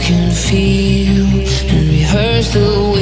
can feel and rehearse the way.